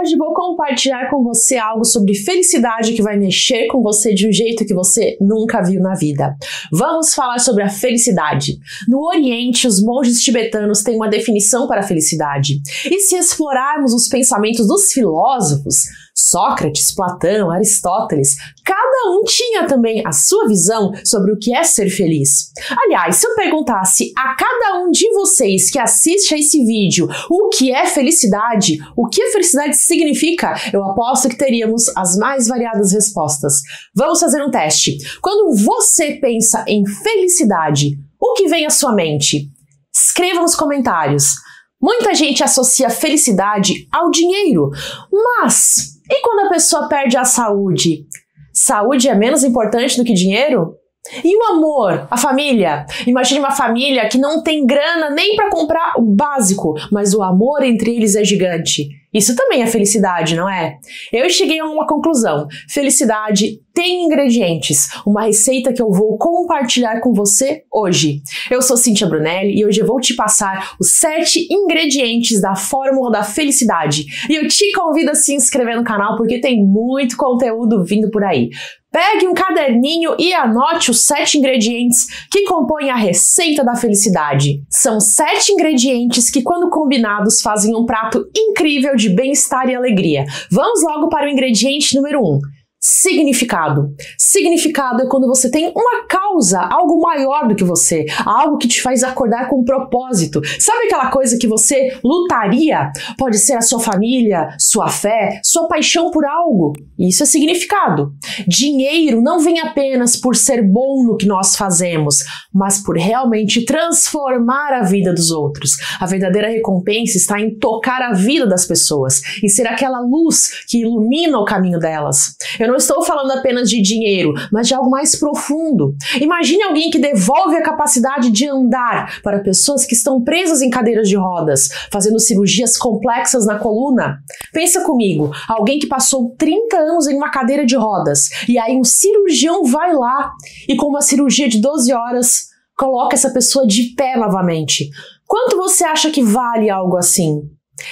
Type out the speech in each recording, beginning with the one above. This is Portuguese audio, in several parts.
Hoje vou compartilhar com você algo sobre felicidade que vai mexer com você de um jeito que você nunca viu na vida. Vamos falar sobre a felicidade. No Oriente, os monges tibetanos têm uma definição para a felicidade. E se explorarmos os pensamentos dos filósofos, Sócrates, Platão, Aristóteles, cada um tinha também a sua visão sobre o que é ser feliz. Aliás, se eu perguntasse a cada um de vocês que assiste a esse vídeo o que é felicidade, o que felicidade significa, eu aposto que teríamos as mais variadas respostas. Vamos fazer um teste. Quando você pensa em felicidade, o que vem à sua mente? Escreva nos comentários. Muita gente associa felicidade ao dinheiro, mas e quando a pessoa perde a saúde? Saúde é menos importante do que dinheiro? E o amor, a família? Imagine uma família que não tem grana nem para comprar o básico, mas o amor entre eles é gigante. Isso também é felicidade, não é? Eu cheguei a uma conclusão. Felicidade tem ingredientes, uma receita que eu vou compartilhar com você hoje. Eu sou Cintia Brunelli e hoje eu vou te passar os sete ingredientes da fórmula da felicidade. E eu te convido a se inscrever no canal porque tem muito conteúdo vindo por aí. Pegue um caderninho e anote os sete ingredientes que compõem a receita da felicidade. São sete ingredientes que, quando combinados, fazem um prato incrível de bem-estar e alegria. Vamos logo para o ingrediente número um Significado. Significado é quando você tem uma causa, algo maior do que você, algo que te faz acordar com um propósito. Sabe aquela coisa que você lutaria? Pode ser a sua família, sua fé, sua paixão por algo. Isso é significado. Dinheiro não vem apenas por ser bom no que nós fazemos, mas por realmente transformar a vida dos outros. A verdadeira recompensa está em tocar a vida das pessoas, em ser aquela luz que ilumina o caminho delas. Eu não estou falando apenas de dinheiro, mas de algo mais profundo. Imagine alguém que devolve a capacidade de andar para pessoas que estão presas em cadeiras de rodas, fazendo cirurgias complexas na coluna. Pensa comigo, alguém que passou 30 anos em uma cadeira de rodas e aí um cirurgião vai lá e com uma cirurgia de 12 horas coloca essa pessoa de pé novamente. Quanto você acha que vale algo assim?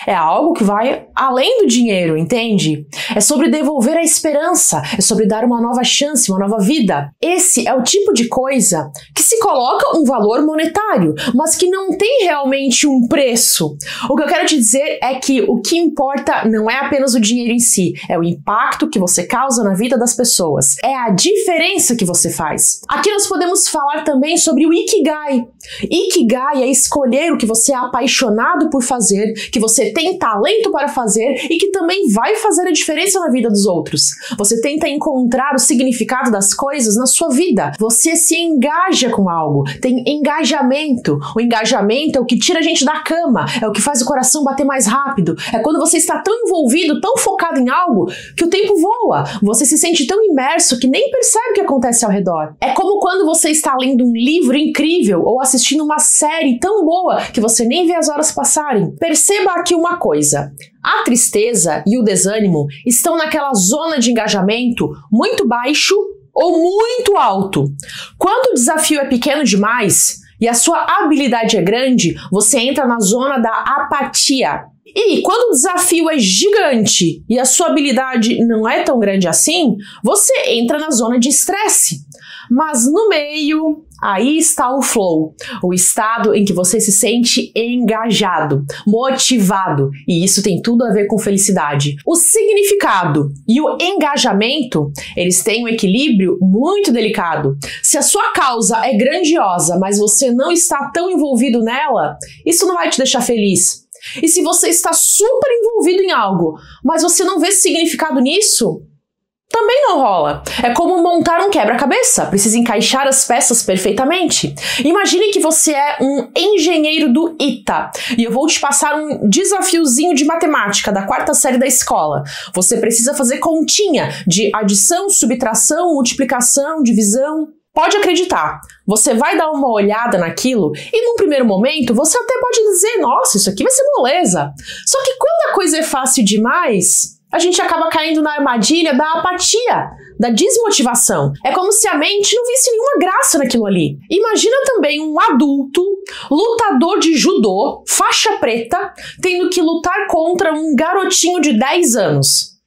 É algo que vai além do dinheiro, entende? É sobre devolver a esperança, é sobre dar uma nova chance, uma nova vida. Esse é o tipo de coisa que se coloca um valor monetário, mas que não tem realmente um preço. O que eu quero te dizer é que o que importa não é apenas o dinheiro em si, é o impacto que você causa na vida das pessoas, é a diferença que você faz. Aqui nós podemos falar também sobre o Ikigai. Ikigai é escolher o que você é apaixonado por fazer, que você você tem talento para fazer e que também vai fazer a diferença na vida dos outros. Você tenta encontrar o significado das coisas na sua vida. Você se engaja com algo, tem engajamento. O engajamento é o que tira a gente da cama, é o que faz o coração bater mais rápido. É quando você está tão envolvido, tão focado em algo, que o tempo voa. Você se sente tão imerso que nem percebe o que acontece ao redor. É como quando você está lendo um livro incrível ou assistindo uma série tão boa que você nem vê as horas passarem. Perceba aqui uma coisa: a tristeza e o desânimo estão naquela zona de engajamento muito baixo ou muito alto. Quando o desafio é pequeno demais e a sua habilidade é grande, você entra na zona da apatia. E quando o desafio é gigante e a sua habilidade não é tão grande assim, você entra na zona de estresse. Mas no meio, aí está o flow, o estado em que você se sente engajado, motivado, e isso tem tudo a ver com felicidade. O significado e o engajamento, eles têm um equilíbrio muito delicado. Se a sua causa é grandiosa, mas você não está tão envolvido nela, isso não vai te deixar feliz. E se você está super envolvido em algo, mas você não vê significado nisso, também não rola. É como montar um quebra-cabeça, precisa encaixar as peças perfeitamente. Imagine que você é um engenheiro do ITA e eu vou te passar um desafiozinho de matemática da quarta série da escola. Você precisa fazer continha de adição, subtração, multiplicação, divisão. Pode acreditar, você vai dar uma olhada naquilo e num primeiro momento você até pode dizer: nossa, isso aqui vai ser moleza. Só que quando a coisa é fácil demais, a gente acaba caindo na armadilha da apatia, da desmotivação. É como se a mente não visse nenhuma graça naquilo ali. Imagina também um adulto, lutador de judô, faixa preta, tendo que lutar contra um garotinho de 10 anos.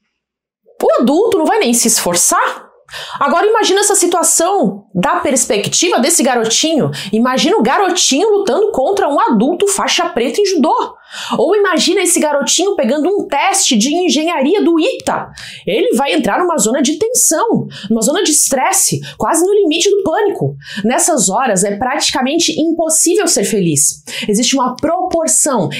O adulto não vai nem se esforçar Agora imagina essa situação da perspectiva desse garotinho. Imagina o garotinho lutando contra um adulto faixa preta em judô. Ou imagina esse garotinho pegando um teste de engenharia do ITA. Ele vai entrar numa zona de tensão, numa zona de estresse, quase no limite do pânico. Nessas horas é praticamente impossível ser feliz. Existe uma proporção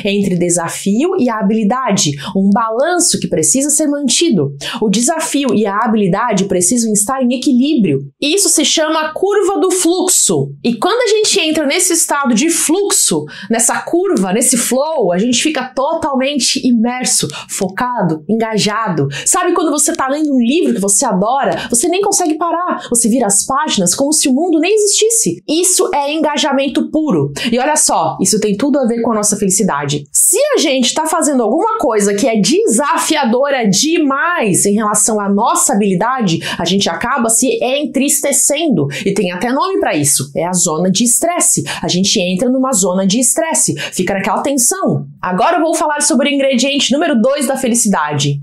entre desafio e habilidade, um balanço que precisa ser mantido. O desafio e a habilidade precisam estar em equilíbrio. Isso se chama curva do fluxo. E quando a gente entra nesse estado de fluxo, nessa curva, nesse flow, a gente fica totalmente imerso, focado, engajado. Sabe quando você tá lendo um livro que você adora, você nem consegue parar, você vira as páginas como se o mundo nem existisse. Isso é engajamento puro. E olha só, isso tem tudo a ver com a nossa felicidade. Se a gente tá fazendo alguma coisa que é desafiadora demais em relação à nossa habilidade, a gente acaba se entristecendo. E tem até nome para isso. É a zona de estresse. A gente entra numa zona de estresse, fica naquela tensão. Agora eu vou falar sobre o ingrediente número 2 da felicidade: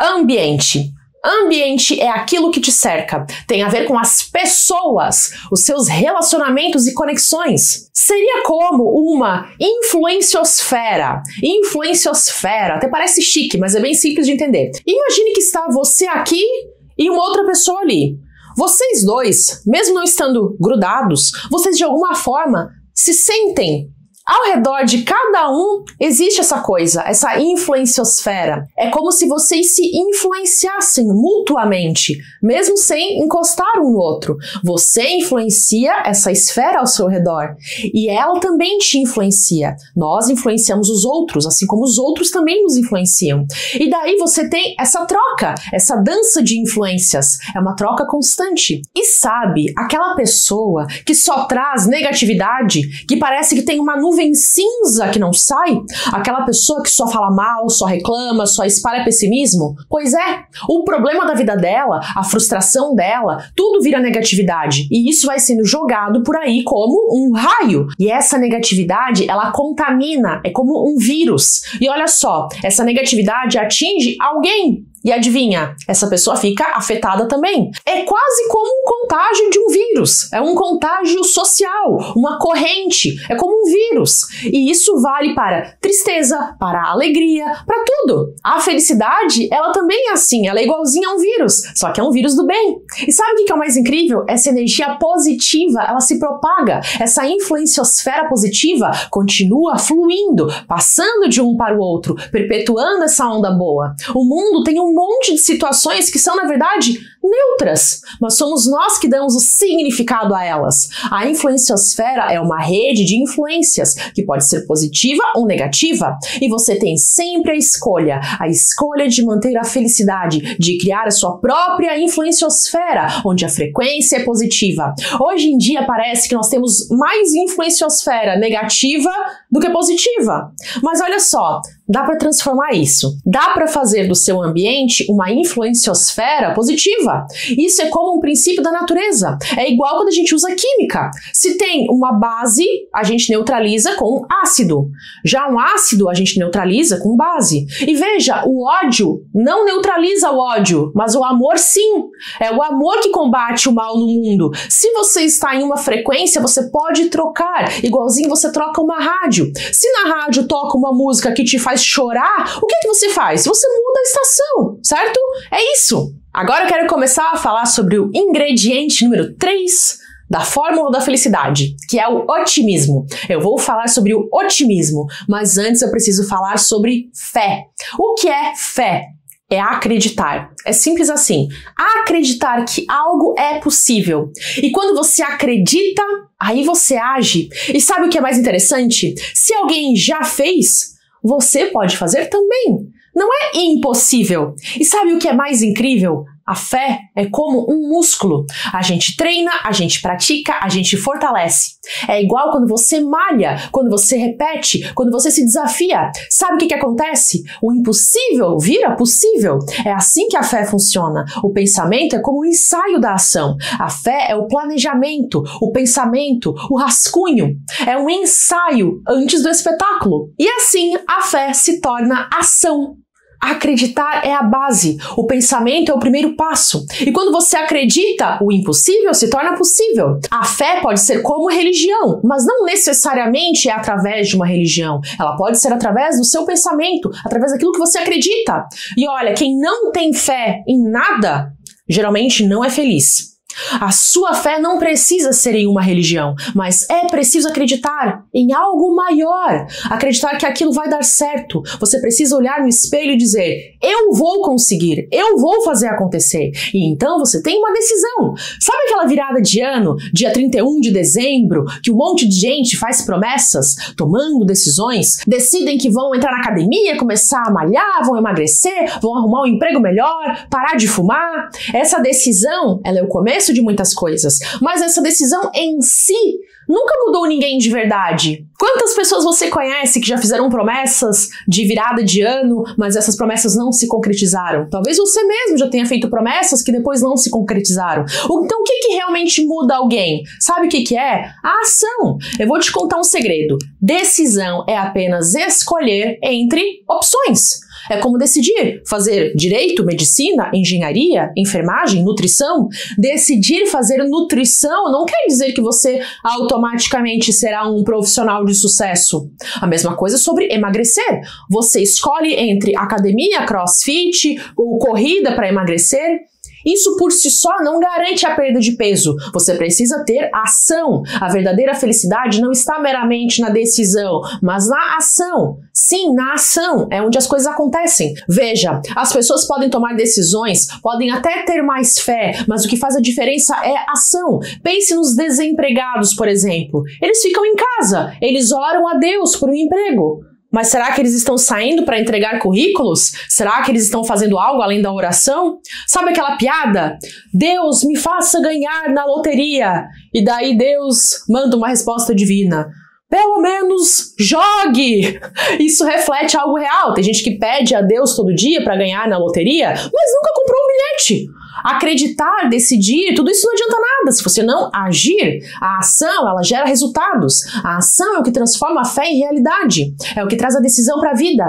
ambiente. Ambiente é aquilo que te cerca, tem a ver com as pessoas, os seus relacionamentos e conexões. Seria como uma influenciosfera. Influenciosfera, até parece chique, mas é bem simples de entender. Imagine que está você aqui e uma outra pessoa ali. Vocês dois, mesmo não estando grudados, vocês de alguma forma se sentem ao redor de cada um existe essa coisa, essa influenciosfera. É como se vocês se influenciassem mutuamente, mesmo sem encostar um no outro. Você influencia essa esfera ao seu redor e ela também te influencia. Nós influenciamos os outros, assim como os outros também nos influenciam. E daí você tem essa troca, essa dança de influências. É uma troca constante. E sabe, aquela pessoa que só traz negatividade, que parece que tem uma nuvem nuvem cinza que não sai? Aquela pessoa que só fala mal, só reclama, só espalha pessimismo? Pois é, o problema da vida dela, a frustração dela, tudo vira negatividade. E isso vai sendo jogado por aí como um raio. E essa negatividade, ela contamina, é como um vírus. E olha só, essa negatividade atinge alguém, e adivinha, essa pessoa fica afetada também. É quase como um contágio de um vírus. É um contágio social, uma corrente. É como um vírus. E isso vale para tristeza, para alegria, para tudo. A felicidade, ela também é assim. Ela é igualzinha a um vírus, só que é um vírus do bem. E sabe o que é o mais incrível? Essa energia positiva, ela se propaga. Essa influenciosfera positiva continua fluindo, passando de um para o outro, perpetuando essa onda boa. O mundo tem um monte de situações que são, na verdade, neutras, mas somos nós que damos o significado a elas. A influenciosfera é uma rede de influências que pode ser positiva ou negativa, e você tem sempre a escolha, a escolha de manter a felicidade, de criar a sua própria influenciosfera, onde a frequência é positiva. Hoje em dia parece que nós temos mais influenciosfera negativa do que positiva. Mas olha só, dá para transformar isso. Dá para fazer do seu ambiente uma influenciosfera positiva. Isso é como um princípio da natureza. É igual quando a gente usa química. Se tem uma base, a gente neutraliza com ácido. Já um ácido a gente neutraliza com base. E veja, o ódio não neutraliza o ódio, mas o amor sim. É o amor que combate o mal no mundo. Se você está em uma frequência, você pode trocar, igualzinho você troca uma rádio. Se na rádio toca uma música que te faz chorar, o que, é que você faz? Você muda a estação, certo? É isso. Agora eu quero começar a falar sobre o ingrediente número 3 da fórmula da felicidade, que é o otimismo. Eu vou falar sobre o otimismo, mas antes eu preciso falar sobre fé. O que é fé? É acreditar. É simples assim. Acreditar que algo é possível. E quando você acredita, aí você age. E sabe o que é mais interessante? Se alguém já fez, você pode fazer também. Não é impossível. E sabe o que é mais incrível? A fé é como um músculo. A gente treina, a gente pratica, a gente fortalece. É igual quando você malha, quando você repete, quando você se desafia. Sabe o que, que acontece? O impossível vira possível. É assim que a fé funciona. O pensamento é como o ensaio da ação. A fé é o planejamento, o pensamento, o rascunho. É um ensaio antes do espetáculo. E assim a fé se torna ação. Acreditar é a base, o pensamento é o primeiro passo. E quando você acredita, o impossível se torna possível. A fé pode ser como religião, mas não necessariamente é através de uma religião. Ela pode ser através do seu pensamento, através daquilo que você acredita. E olha, quem não tem fé em nada, geralmente não é feliz. A sua fé não precisa ser em uma religião, mas é preciso acreditar em algo maior, acreditar que aquilo vai dar certo. Você precisa olhar no espelho e dizer: Eu vou conseguir, eu vou fazer acontecer. E então você tem uma decisão. Sabe aquela virada de ano, dia 31 de dezembro, que um monte de gente faz promessas, tomando decisões, decidem que vão entrar na academia, começar a malhar, vão emagrecer, vão arrumar um emprego melhor, parar de fumar? Essa decisão, ela é o começo começo de muitas coisas, mas essa decisão em si nunca mudou ninguém de verdade. Quantas pessoas você conhece que já fizeram promessas de virada de ano, mas essas promessas não se concretizaram? Talvez você mesmo já tenha feito promessas que depois não se concretizaram. Então, o que, que realmente muda alguém? Sabe o que, que é? A ação. Eu vou te contar um segredo. Decisão é apenas escolher entre opções. É como decidir fazer direito, medicina, engenharia, enfermagem, nutrição. Decidir fazer nutrição não quer dizer que você automaticamente será um profissional de sucesso. A mesma coisa sobre emagrecer. Você escolhe entre academia, crossfit ou corrida para emagrecer. Isso por si só não garante a perda de peso. Você precisa ter ação. A verdadeira felicidade não está meramente na decisão, mas na ação. Sim, na ação é onde as coisas acontecem. Veja, as pessoas podem tomar decisões, podem até ter mais fé, mas o que faz a diferença é ação. Pense nos desempregados, por exemplo. Eles ficam em casa, eles oram a Deus por um emprego. Mas será que eles estão saindo para entregar currículos? Será que eles estão fazendo algo além da oração? Sabe aquela piada? Deus me faça ganhar na loteria. E daí Deus manda uma resposta divina. Pelo menos jogue! Isso reflete algo real. Tem gente que pede a Deus todo dia para ganhar na loteria, mas nunca comprou um bilhete. Acreditar, decidir, tudo isso não adianta nada se você não agir. A ação, ela gera resultados. A ação é o que transforma a fé em realidade. É o que traz a decisão para a vida.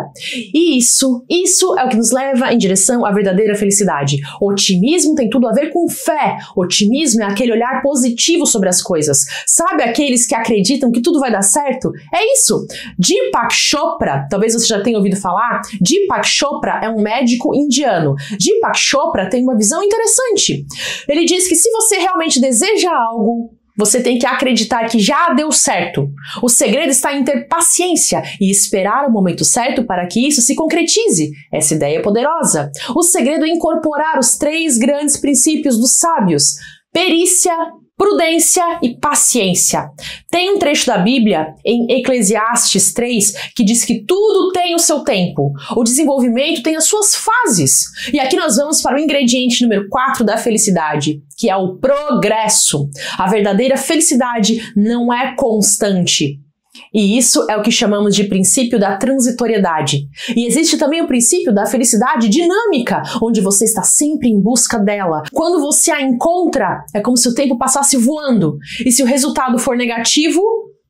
E isso, isso é o que nos leva em direção à verdadeira felicidade. Otimismo tem tudo a ver com fé. Otimismo é aquele olhar positivo sobre as coisas. Sabe aqueles que acreditam que tudo vai dar certo? É isso. Deepak Chopra, talvez você já tenha ouvido falar, Deepak Chopra é um médico indiano. Deepak Chopra tem uma visão interessante. Ele diz que se você realmente deseja algo, você tem que acreditar que já deu certo. O segredo está em ter paciência e esperar o momento certo para que isso se concretize. Essa ideia é poderosa. O segredo é incorporar os três grandes princípios dos sábios: perícia, prudência e paciência. Tem um trecho da Bíblia, em Eclesiastes 3, que diz que tudo tem o seu tempo. O desenvolvimento tem as suas fases. E aqui nós vamos para o ingrediente número 4 da felicidade, que é o progresso. A verdadeira felicidade não é constante. E isso é o que chamamos de princípio da transitoriedade. E existe também o princípio da felicidade dinâmica, onde você está sempre em busca dela. Quando você a encontra, é como se o tempo passasse voando. E se o resultado for negativo,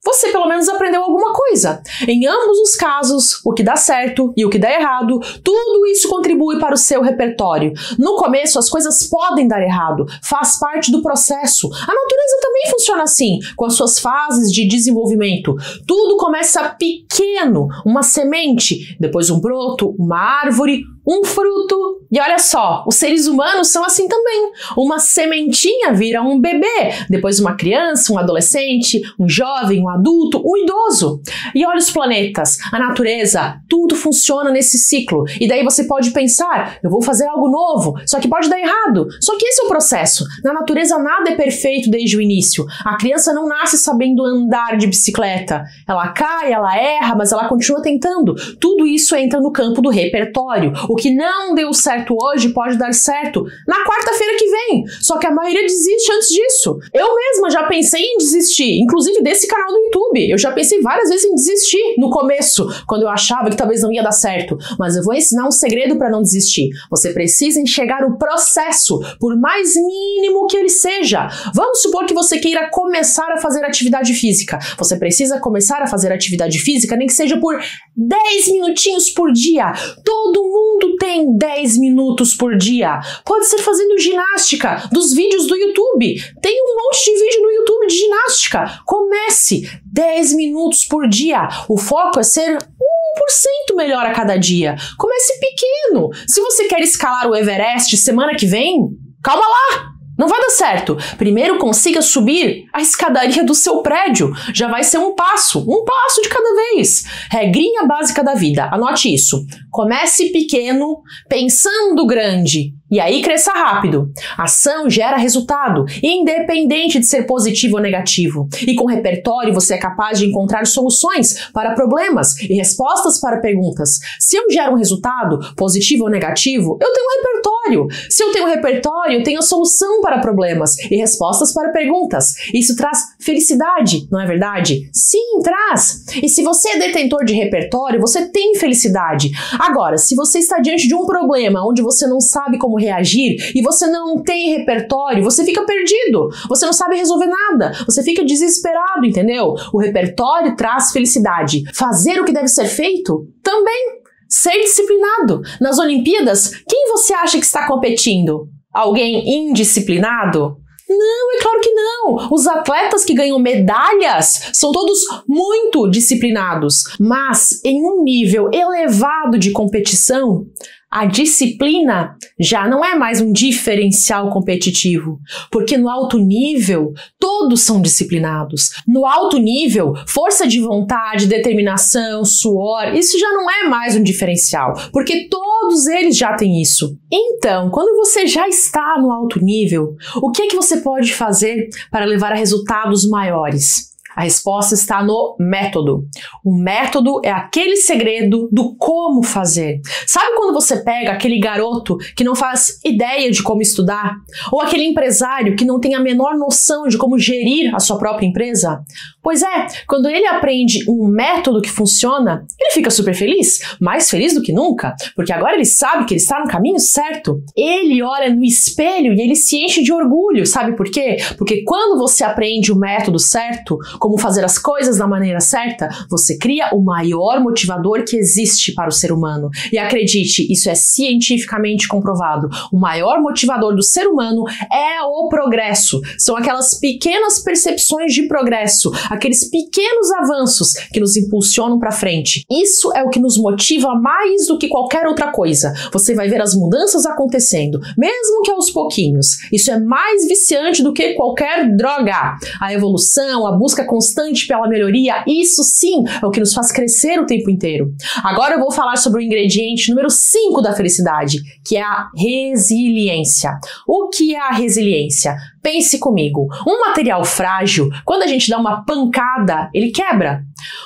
você pelo menos aprendeu alguma coisa. Em ambos os casos, o que dá certo e o que dá errado, tudo isso contribui para o seu repertório. No começo, as coisas podem dar errado, faz parte do processo. A natureza também funciona assim, com as suas fases de desenvolvimento. Tudo começa pequeno, uma semente, depois um broto, uma árvore, um fruto. E olha só, os seres humanos são assim também. Uma sementinha vira um bebê, depois uma criança, um adolescente, um jovem, um adulto, um idoso. E olha os planetas, a natureza, tudo funciona nesse ciclo. E daí você pode pensar, eu vou fazer algo novo, só que pode dar errado. Só que esse é o processo. Na natureza nada é perfeito desde o início. A criança não nasce sabendo andar de bicicleta. Ela cai, ela erra, mas ela continua tentando. Tudo isso entra no campo do repertório. O que não deu certo hoje pode dar certo na quarta-feira que vem. Só que a maioria desiste antes disso. Eu mesma já pensei em desistir, inclusive desse canal do YouTube. Eu já pensei várias vezes em desistir no começo, quando eu achava que talvez não ia dar certo. Mas eu vou ensinar um segredo para não desistir. Você precisa enxergar o processo, por mais mínimo que ele seja. Vamos supor que você queira começar a fazer atividade física. Você precisa começar a fazer atividade física, nem que seja por 10 minutinhos por dia. Todo mundo tem 10 minutos por dia. Pode ser fazendo ginástica, dos vídeos do YouTube. Tem um monte de vídeo no YouTube de ginástica. Comece 10 minutos por dia. O foco é ser 1% melhor a cada dia. Comece pequeno. Se você quer escalar o Everest semana que vem, calma lá. Não vai dar certo. Primeiro consiga subir a escadaria do seu prédio. Já vai ser um passo, um passo de cada vez. Regrinha básica da vida. Anote isso. Comece pequeno, pensando grande. E aí cresça rápido. Ação gera resultado, independente de ser positivo ou negativo. E com repertório você é capaz de encontrar soluções para problemas e respostas para perguntas. Se eu gero um resultado, positivo ou negativo, eu tenho um repertório. Se eu tenho um repertório, eu tenho solução para problemas e respostas para perguntas. Isso traz felicidade, não é verdade? Sim, traz. E se você é detentor de repertório, você tem felicidade. Agora, se você está diante de um problema onde você não sabe como reagir e você não tem repertório, você fica perdido. Você não sabe resolver nada. Você fica desesperado, entendeu? O repertório traz felicidade. Fazer o que deve ser feito também. Ser disciplinado. Nas Olimpíadas, quem você acha que está competindo? Alguém indisciplinado? Não, é claro que não. Os atletas que ganham medalhas são todos muito disciplinados, mas em um nível elevado de competição, a disciplina já não é mais um diferencial competitivo, porque no alto nível todos são disciplinados. No alto nível, força de vontade, determinação, suor, isso já não é mais um diferencial, porque todos eles já têm isso. Então, quando você já está no alto nível, o que é que você pode fazer para levar a resultados maiores? A resposta está no método. O método é aquele segredo do como fazer. Sabe quando você pega aquele garoto que não faz ideia de como estudar? Ou aquele empresário que não tem a menor noção de como gerir a sua própria empresa? Pois é, quando ele aprende um método que funciona, ele fica super feliz, mais feliz do que nunca, porque agora ele sabe que ele está no caminho certo. Ele olha no espelho e ele se enche de orgulho, sabe por quê? Porque quando você aprende o método certo, como fazer as coisas da maneira certa, você cria o maior motivador que existe para o ser humano. E acredite, isso é cientificamente comprovado. O maior motivador do ser humano é o progresso. São aquelas pequenas percepções de progresso, aqueles pequenos avanços que nos impulsionam para frente. Isso é o que nos motiva mais do que qualquer outra coisa. Você vai ver as mudanças acontecendo, mesmo que aos pouquinhos. Isso é mais viciante do que qualquer droga. A evolução, a busca constante pela melhoria, isso sim é o que nos faz crescer o tempo inteiro. Agora eu vou falar sobre o ingrediente número 5 da felicidade, que é a resiliência. O que é a resiliência? Pense comigo, um material frágil, quando a gente dá uma pancada, ele quebra.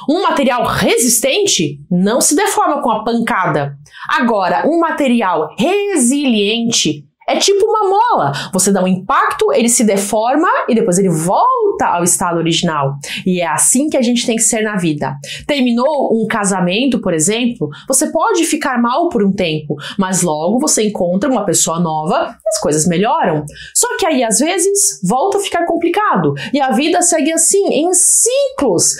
Um material resistente não se deforma com a pancada. Agora, um material resiliente é tipo uma mola. Você dá um impacto, ele se deforma e depois ele volta ao estado original. E é assim que a gente tem que ser na vida. Terminou um casamento, por exemplo, você pode ficar mal por um tempo, mas logo você encontra uma pessoa nova e as coisas melhoram. Só que aí às vezes volta a ficar complicado e a vida segue assim, em ciclos.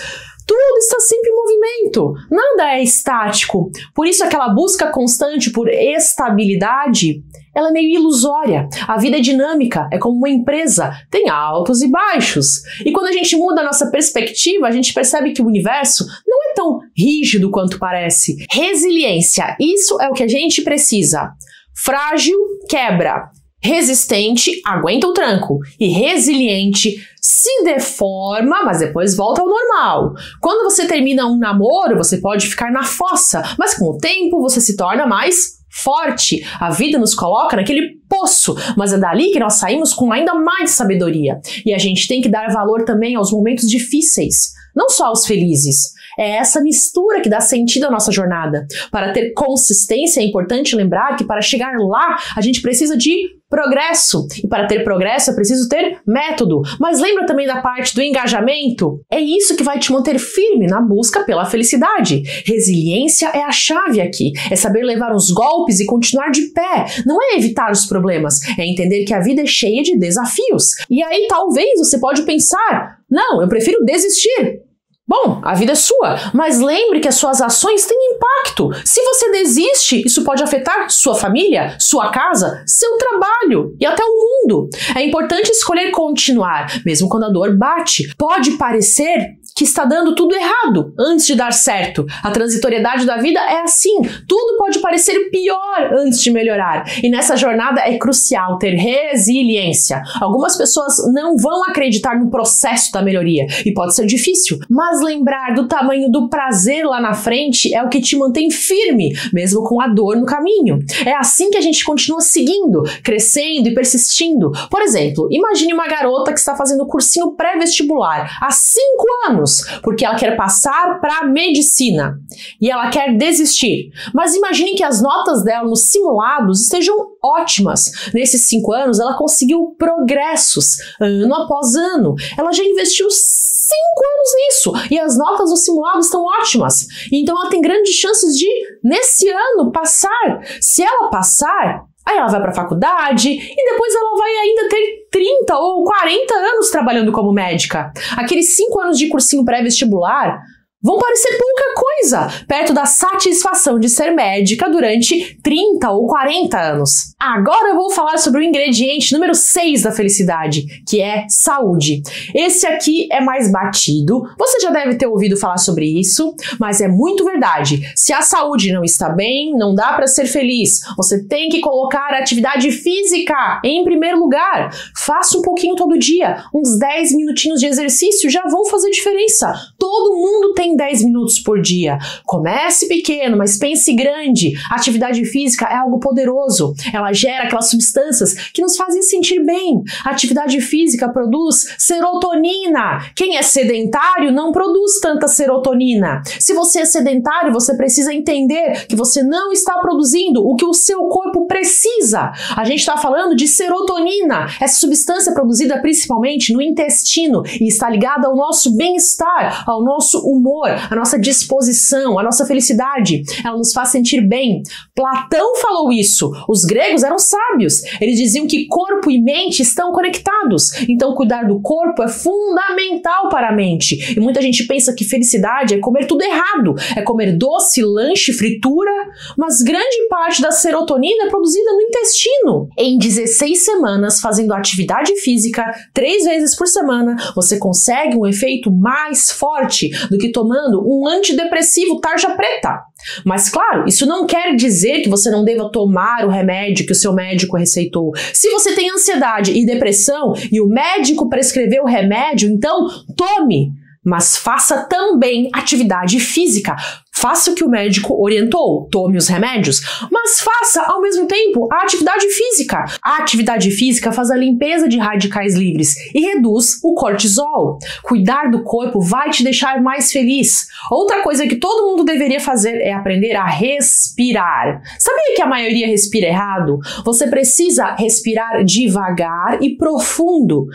Tudo está sempre em movimento, nada é estático. Por isso, aquela busca constante por estabilidade ela é meio ilusória. A vida é dinâmica, é como uma empresa, tem altos e baixos. E quando a gente muda a nossa perspectiva, a gente percebe que o universo não é tão rígido quanto parece. Resiliência, isso é o que a gente precisa. Frágil, quebra. Resistente, aguenta o tranco. E resiliente, se deforma, mas depois volta ao normal. Quando você termina um namoro, você pode ficar na fossa, mas com o tempo você se torna mais forte, a vida nos coloca naquele poço, mas é dali que nós saímos com ainda mais sabedoria. E a gente tem que dar valor também aos momentos difíceis, não só aos felizes. É essa mistura que dá sentido à nossa jornada. Para ter consistência, é importante lembrar que para chegar lá, a gente precisa de progresso. E para ter progresso é preciso ter método. Mas lembra também da parte do engajamento? É isso que vai te manter firme na busca pela felicidade. Resiliência é a chave aqui. É saber levar os golpes e continuar de pé. Não é evitar os problemas, é entender que a vida é cheia de desafios. E aí talvez você pode pensar: "Não, eu prefiro desistir". Bom, a vida é sua, mas lembre que as suas ações têm impacto. Se você desiste, isso pode afetar sua família, sua casa, seu trabalho e até o mundo. É importante escolher continuar, mesmo quando a dor bate. Pode parecer que está dando tudo errado antes de dar certo. A transitoriedade da vida é assim. Tudo pode parecer pior antes de melhorar. E nessa jornada é crucial ter resiliência. Algumas pessoas não vão acreditar no processo da melhoria e pode ser difícil, mas lembrar do tamanho do prazer lá na frente é o que te mantém firme, mesmo com a dor no caminho. É assim que a gente continua seguindo, crescendo e persistindo. Por exemplo, imagine uma garota que está fazendo cursinho pré-vestibular há cinco anos anos, porque ela quer passar para medicina e ela quer desistir. Mas imagine que as notas dela nos simulados estejam ótimas. Nesses cinco anos, ela conseguiu progressos ano após ano. Ela já investiu cinco anos nisso e as notas do simulado estão ótimas. Então ela tem grandes chances de, nesse ano, passar. Se ela passar, Aí ela vai para a faculdade e depois ela vai ainda ter 30 ou 40 anos trabalhando como médica. Aqueles 5 anos de cursinho pré-vestibular vão parecer pouca coisa perto da satisfação de ser médica durante 30 ou 40 anos. Agora eu vou falar sobre o ingrediente número 6 da felicidade, que é saúde. Esse aqui é mais batido, você já deve ter ouvido falar sobre isso, mas é muito verdade. Se a saúde não está bem, não dá para ser feliz. Você tem que colocar a atividade física em primeiro lugar. Faça um pouquinho todo dia, uns 10 minutinhos de exercício já vão fazer diferença. Todo mundo tem 10 minutos por dia. Comece pequeno, mas pense grande. A atividade física é algo poderoso. Ela gera aquelas substâncias que nos fazem sentir bem. A atividade física produz serotonina. Quem é sedentário não produz tanta serotonina. Se você é sedentário, você precisa entender que você não está produzindo o que o seu corpo precisa. A gente está falando de serotonina, essa substância produzida principalmente no intestino e está ligada ao nosso bem-estar, ao nosso humor a nossa disposição, a nossa felicidade. Ela nos faz sentir bem. Platão falou isso. Os gregos eram sábios. Eles diziam que corpo e mente estão conectados. Então, cuidar do corpo é fundamental para a mente. E muita gente pensa que felicidade é comer tudo errado, é comer doce, lanche, fritura, mas grande parte da serotonina é produzida no intestino. Em 16 semanas, fazendo atividade física três vezes por semana, você consegue um efeito mais forte do que tomando tomando um antidepressivo tarja preta. Mas claro, isso não quer dizer que você não deva tomar o remédio que o seu médico receitou. Se você tem ansiedade e depressão e o médico prescreveu o remédio, então tome mas faça também atividade física. Faça o que o médico orientou, tome os remédios, mas faça ao mesmo tempo a atividade física. A atividade física faz a limpeza de radicais livres e reduz o cortisol. Cuidar do corpo vai te deixar mais feliz. Outra coisa que todo mundo deveria fazer é aprender a respirar. Sabia que a maioria respira errado? Você precisa respirar devagar e profundo.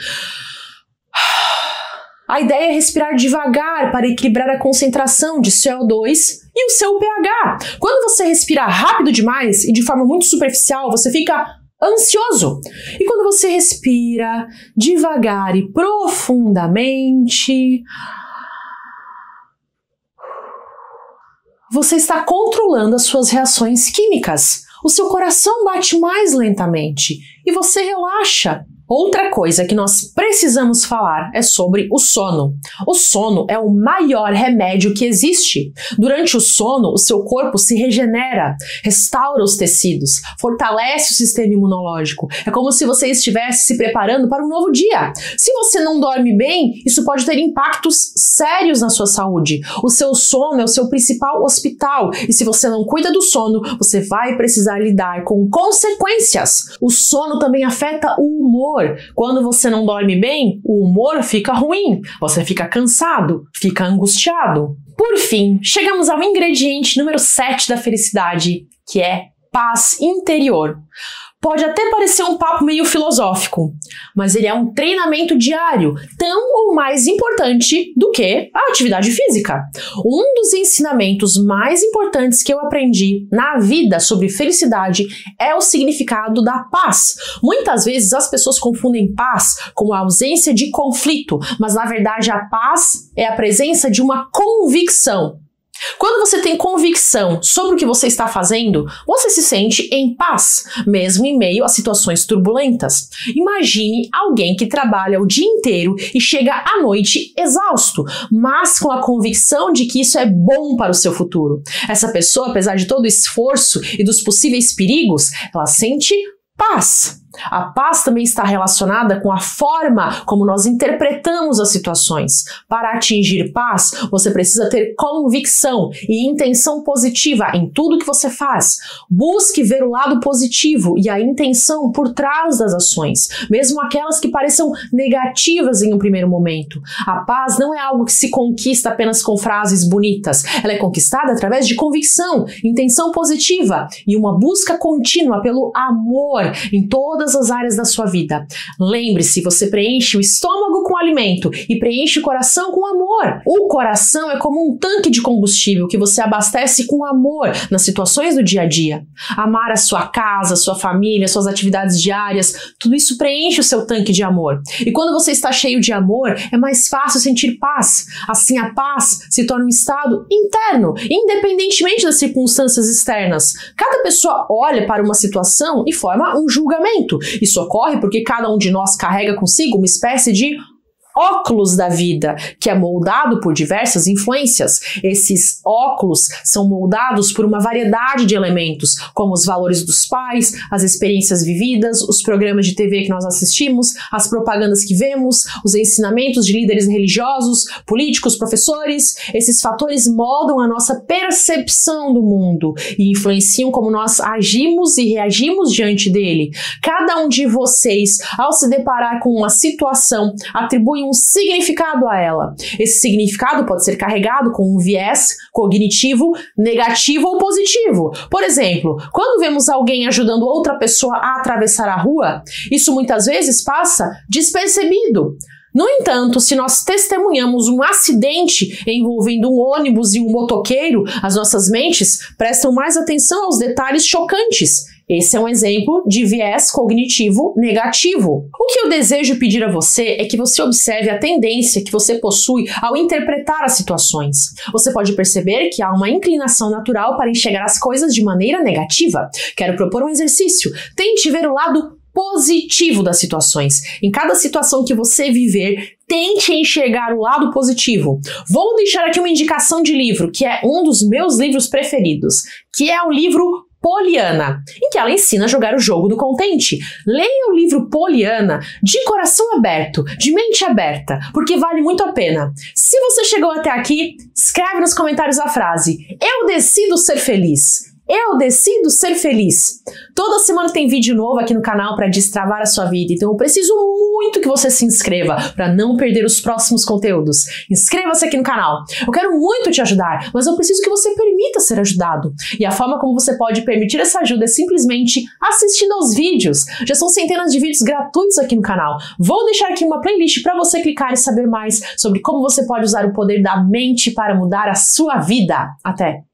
A ideia é respirar devagar para equilibrar a concentração de CO2 e o seu pH. Quando você respira rápido demais e de forma muito superficial, você fica ansioso. E quando você respira devagar e profundamente, você está controlando as suas reações químicas. O seu coração bate mais lentamente e você relaxa. Outra coisa que nós precisamos falar é sobre o sono. O sono é o maior remédio que existe. Durante o sono, o seu corpo se regenera, restaura os tecidos, fortalece o sistema imunológico. É como se você estivesse se preparando para um novo dia. Se você não dorme bem, isso pode ter impactos sérios na sua saúde. O seu sono é o seu principal hospital e se você não cuida do sono, você vai precisar lidar com consequências. O sono também afeta o humor humor. Quando você não dorme bem, o humor fica ruim, você fica cansado, fica angustiado. Por fim, chegamos ao ingrediente número 7 da felicidade, que é paz interior. Pode até parecer um papo meio filosófico, mas ele é um treinamento diário, tão ou mais importante do que a atividade física. Um dos ensinamentos mais importantes que eu aprendi na vida sobre felicidade é o significado da paz. Muitas vezes as pessoas confundem paz com a ausência de conflito, mas na verdade a paz é a presença de uma convicção quando você tem convicção sobre o que você está fazendo, você se sente em paz, mesmo em meio a situações turbulentas. Imagine alguém que trabalha o dia inteiro e chega à noite exausto, mas com a convicção de que isso é bom para o seu futuro. Essa pessoa, apesar de todo o esforço e dos possíveis perigos, ela sente paz. A paz também está relacionada com a forma como nós interpretamos as situações. Para atingir paz, você precisa ter convicção e intenção positiva em tudo que você faz. Busque ver o lado positivo e a intenção por trás das ações, mesmo aquelas que pareçam negativas em um primeiro momento. A paz não é algo que se conquista apenas com frases bonitas. Ela é conquistada através de convicção, intenção positiva e uma busca contínua pelo amor em toda todas as áreas da sua vida. Lembre-se, você preenche o estômago com alimento e preenche o coração com amor. O coração é como um tanque de combustível que você abastece com amor nas situações do dia a dia. Amar a sua casa, sua família, suas atividades diárias, tudo isso preenche o seu tanque de amor. E quando você está cheio de amor, é mais fácil sentir paz. Assim, a paz se torna um estado interno, independentemente das circunstâncias externas. Cada pessoa olha para uma situação e forma um julgamento. Isso ocorre porque cada um de nós carrega consigo uma espécie de óculos da vida, que é moldado por diversas influências. Esses óculos são moldados por uma variedade de elementos, como os valores dos pais, as experiências vividas, os programas de TV que nós assistimos, as propagandas que vemos, os ensinamentos de líderes religiosos, políticos, professores. Esses fatores moldam a nossa percepção do mundo e influenciam como nós agimos e reagimos diante dele. Cada um de vocês, ao se deparar com uma situação, atribui um significado a ela. Esse significado pode ser carregado com um viés cognitivo negativo ou positivo. Por exemplo, quando vemos alguém ajudando outra pessoa a atravessar a rua, isso muitas vezes passa despercebido. No entanto, se nós testemunhamos um acidente envolvendo um ônibus e um motoqueiro, as nossas mentes prestam mais atenção aos detalhes chocantes esse é um exemplo de viés cognitivo negativo. O que eu desejo pedir a você é que você observe a tendência que você possui ao interpretar as situações. Você pode perceber que há uma inclinação natural para enxergar as coisas de maneira negativa. Quero propor um exercício. Tente ver o lado positivo das situações. Em cada situação que você viver, tente enxergar o lado positivo. Vou deixar aqui uma indicação de livro, que é um dos meus livros preferidos, que é o livro Poliana, em que ela ensina a jogar o jogo do contente. Leia o livro Poliana de coração aberto, de mente aberta, porque vale muito a pena. Se você chegou até aqui, escreve nos comentários a frase: Eu decido ser feliz. Eu decido ser feliz. Toda semana tem vídeo novo aqui no canal para destravar a sua vida, então eu preciso muito que você se inscreva para não perder os próximos conteúdos. Inscreva-se aqui no canal. Eu quero muito te ajudar, mas eu preciso que você permita ser ajudado. E a forma como você pode permitir essa ajuda é simplesmente assistindo aos vídeos. Já são centenas de vídeos gratuitos aqui no canal. Vou deixar aqui uma playlist para você clicar e saber mais sobre como você pode usar o poder da mente para mudar a sua vida. Até!